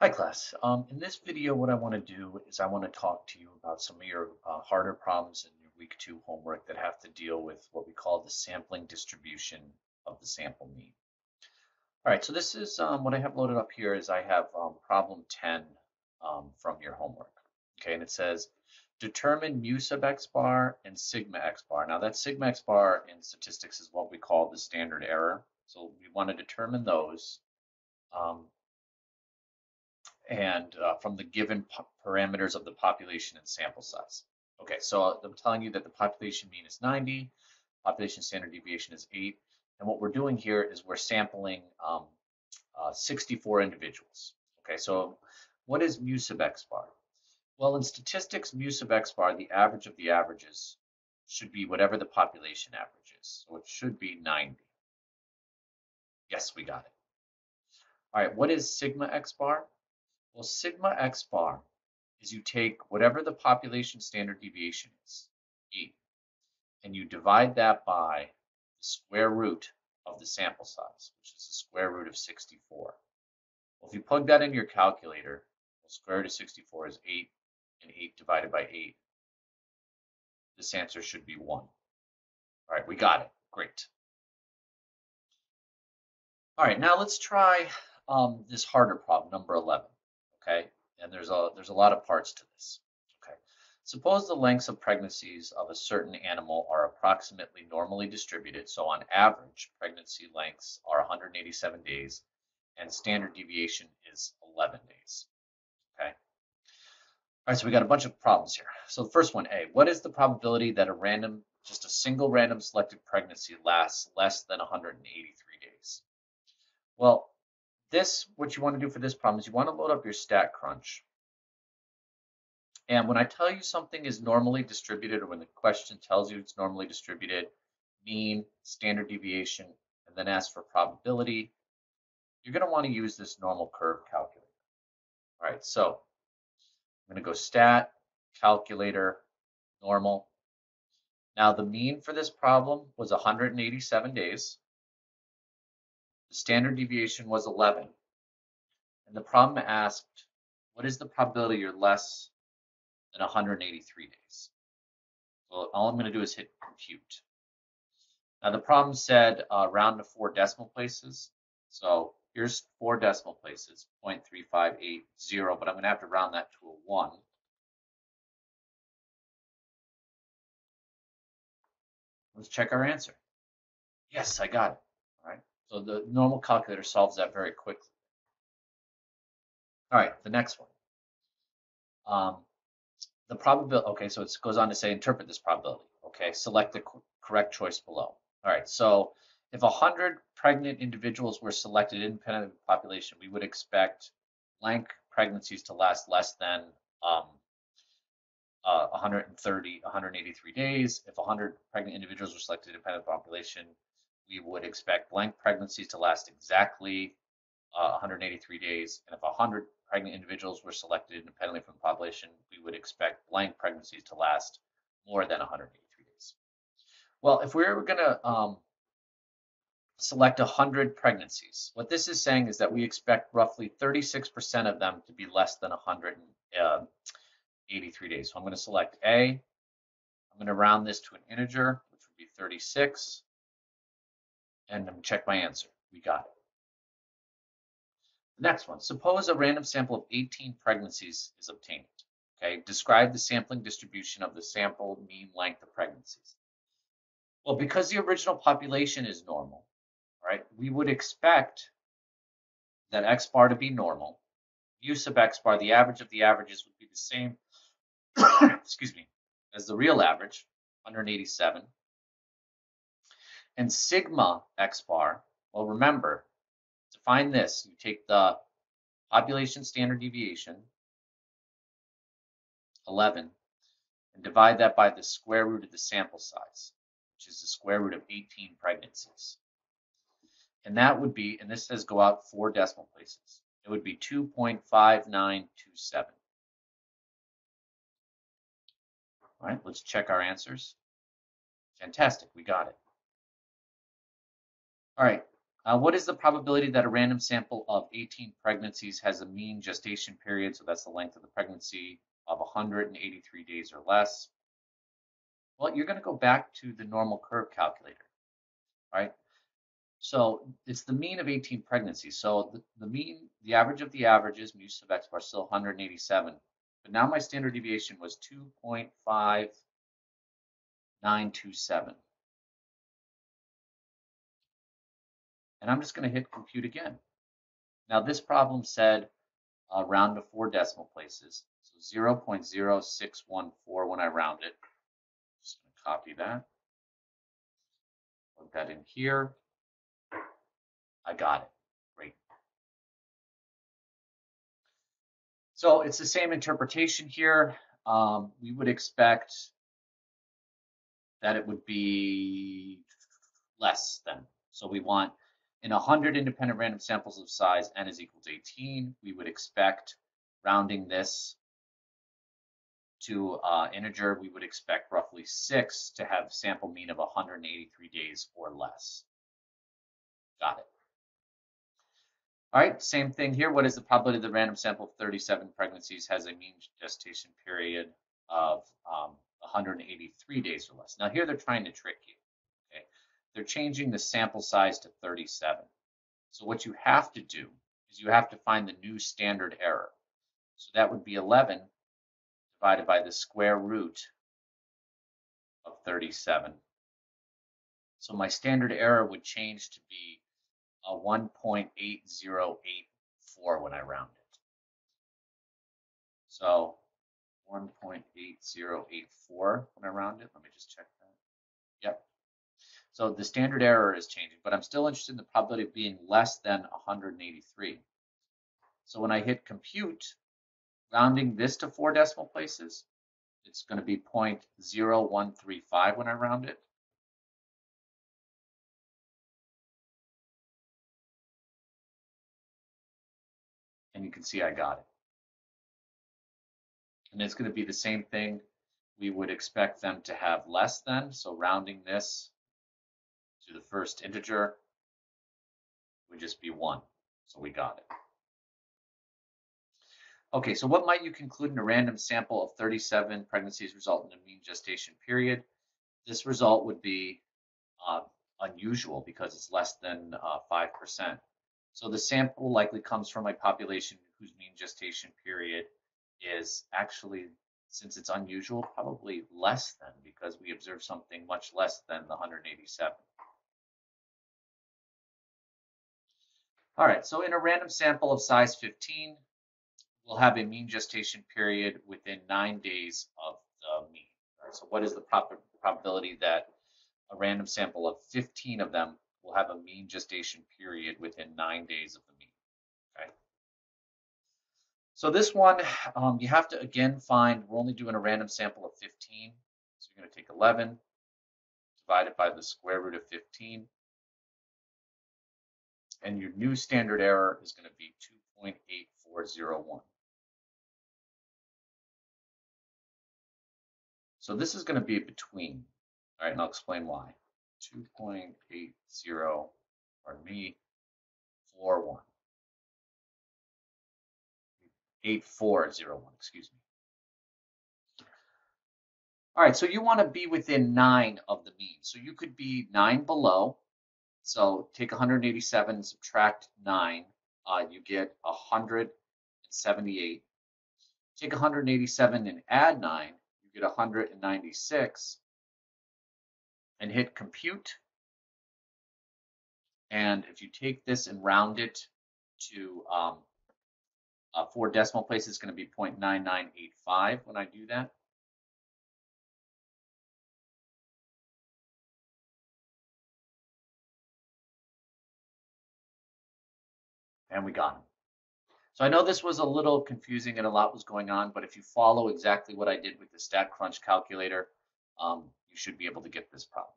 Hi class. Um, in this video, what I want to do is I want to talk to you about some of your uh, harder problems in your week two homework that have to deal with what we call the sampling distribution of the sample mean. All right, so this is um, what I have loaded up here is I have um, problem 10 um, from your homework. Okay, and it says determine mu sub x bar and sigma x bar. Now that sigma x bar in statistics is what we call the standard error. So we want to determine those. Um, and uh, from the given parameters of the population and sample size. Okay, so I'm telling you that the population mean is 90, population standard deviation is 8, and what we're doing here is we're sampling um, uh, 64 individuals. Okay, so what is mu sub x bar? Well, in statistics, mu sub x bar, the average of the averages should be whatever the population average is. So it should be 90. Yes, we got it. All right, what is sigma x bar? Well, sigma x bar is you take whatever the population standard deviation is, E, and you divide that by the square root of the sample size, which is the square root of 64. Well, if you plug that in your calculator, the square root of 64 is 8, and 8 divided by 8. This answer should be 1. All right, we got it. Great. All right, now let's try um, this harder problem, number 11 okay? And there's a, there's a lot of parts to this, okay? Suppose the lengths of pregnancies of a certain animal are approximately normally distributed. So on average, pregnancy lengths are 187 days and standard deviation is 11 days, okay? All right, so we got a bunch of problems here. So the first one, A, what is the probability that a random, just a single random selected pregnancy lasts less than 183 days? Well, this, what you want to do for this problem is you want to load up your StatCrunch. And when I tell you something is normally distributed, or when the question tells you it's normally distributed, mean, standard deviation, and then ask for probability, you're going to want to use this normal curve calculator. All right, so I'm going to go stat, calculator, normal. Now the mean for this problem was 187 days. The standard deviation was 11. And the problem asked, what is the probability you're less than 183 days? So all I'm going to do is hit compute. Now the problem said uh, round to four decimal places. So here's four decimal places, 0.3580, but I'm going to have to round that to a 1. Let's check our answer. Yes, I got it. So the normal calculator solves that very quickly. All right, the next one. Um, the probability, okay, so it goes on to say interpret this probability. Okay, select the correct choice below. All right, so if 100 pregnant individuals were selected independent of the population, we would expect blank pregnancies to last less than um, uh, 130, 183 days. If 100 pregnant individuals were selected independent of the population, we would expect blank pregnancies to last exactly uh, 183 days. And if 100 pregnant individuals were selected independently from the population, we would expect blank pregnancies to last more than 183 days. Well, if we were going to um, select 100 pregnancies, what this is saying is that we expect roughly 36% of them to be less than 183 uh, days. So I'm going to select A. I'm going to round this to an integer, which would be 36 and check my answer. We got it. Next one, suppose a random sample of 18 pregnancies is obtained. Okay, describe the sampling distribution of the sample mean length of pregnancies. Well, because the original population is normal, right, we would expect that x bar to be normal. U sub x bar, the average of the averages would be the same, excuse me, as the real average, 187. And sigma x bar, well, remember, to find this, you take the population standard deviation, 11, and divide that by the square root of the sample size, which is the square root of 18 pregnancies. And that would be, and this says go out four decimal places, it would be 2.5927. All right, let's check our answers. Fantastic, we got it. All right, Uh, what is the probability that a random sample of 18 pregnancies has a mean gestation period, so that's the length of the pregnancy, of 183 days or less? Well, you're going to go back to the normal curve calculator, right? So it's the mean of 18 pregnancies. So the, the mean, the average of the averages, mu sub x bar, still 187. But now my standard deviation was 2.5927. And I'm just going to hit compute again. Now this problem said uh, round to four decimal places. So 0.0614 when I round it. Just going to copy that. Put that in here. I got it. Great. So it's the same interpretation here. Um, we would expect that it would be less than. So we want in 100 independent random samples of size n is equal to 18, we would expect rounding this to uh, integer, we would expect roughly 6 to have sample mean of 183 days or less. Got it. All right, same thing here. What is the probability the random sample of 37 pregnancies has a mean gestation period of um, 183 days or less? Now here they're trying to trick you. They're changing the sample size to 37. So what you have to do is you have to find the new standard error. So that would be 11 divided by the square root of 37. So my standard error would change to be a 1.8084 when I round it. So 1.8084 when I round it. Let me just check that. Yep. So the standard error is changing, but I'm still interested in the probability of being less than 183. So when I hit compute, rounding this to four decimal places, it's going to be 0.0135 when I round it. and you can see I got it. And it's going to be the same thing. We would expect them to have less than, so rounding this to the first integer would just be 1. So we got it. Okay, so what might you conclude in a random sample of 37 pregnancies result in a mean gestation period? This result would be uh, unusual because it's less than uh, 5%. So the sample likely comes from a population whose mean gestation period is actually, since it's unusual, probably less than because we observe something much less than the 187. All right, so in a random sample of size 15, we'll have a mean gestation period within nine days of the mean. Right, so what is the prob probability that a random sample of 15 of them will have a mean gestation period within nine days of the mean. Okay. So this one, um, you have to again find, we're only doing a random sample of 15. So you're to take 11, divide it by the square root of 15. And your new standard error is going to be 2.8401. So this is going to be between, all right, and I'll explain why. 2.80, pardon me, 41. 8401, excuse me. All right, so you want to be within 9 of the mean. So you could be 9 below. So take 187 and subtract 9. Uh, you get 178. Take 187 and add 9. You get 196 and hit compute. And if you take this and round it to um, uh, four decimal places, it's going to be 0.9985 when I do that. And we got them. So I know this was a little confusing and a lot was going on, but if you follow exactly what I did with the StatCrunch calculator, um, you should be able to get this problem.